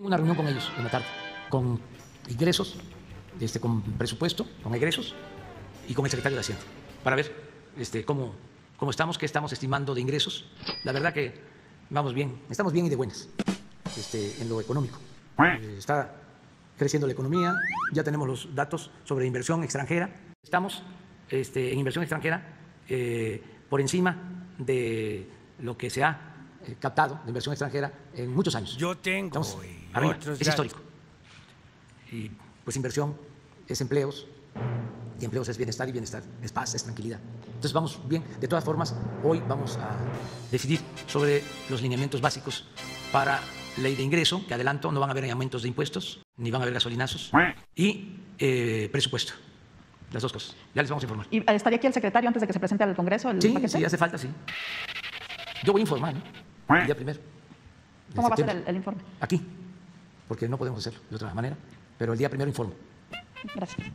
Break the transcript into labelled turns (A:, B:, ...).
A: Tengo una reunión con ellos en la tarde, con ingresos, este, con presupuesto, con egresos y con el secretario de Hacienda, para ver este, cómo, cómo estamos, qué estamos estimando de ingresos. La verdad que vamos bien, estamos bien y de buenas este, en lo económico. Eh, está creciendo la economía, ya tenemos los datos sobre inversión extranjera. Estamos este, en inversión extranjera eh, por encima de lo que se ha eh, captado de inversión extranjera en muchos años.
B: Yo tengo
A: Estamos arriba,
B: otros
A: es histórico. Y pues inversión es empleos, y empleos es bienestar, y bienestar es paz, es tranquilidad. Entonces vamos bien. De todas formas, hoy vamos a decidir sobre los lineamientos básicos para ley de ingreso, que adelanto, no van a haber aumentos de impuestos, ni van a haber gasolinazos, y eh, presupuesto. Las dos cosas. Ya les vamos a informar.
C: ¿Y estaría aquí el secretario antes de que se presente al Congreso el
A: Sí,
C: paquete?
A: sí, hace falta, sí. Yo voy a informar, ¿no? El día primero.
C: ¿Cómo va a ser el, el informe?
A: Aquí, porque no podemos hacerlo de otra manera, pero el día primero informo.
C: Gracias.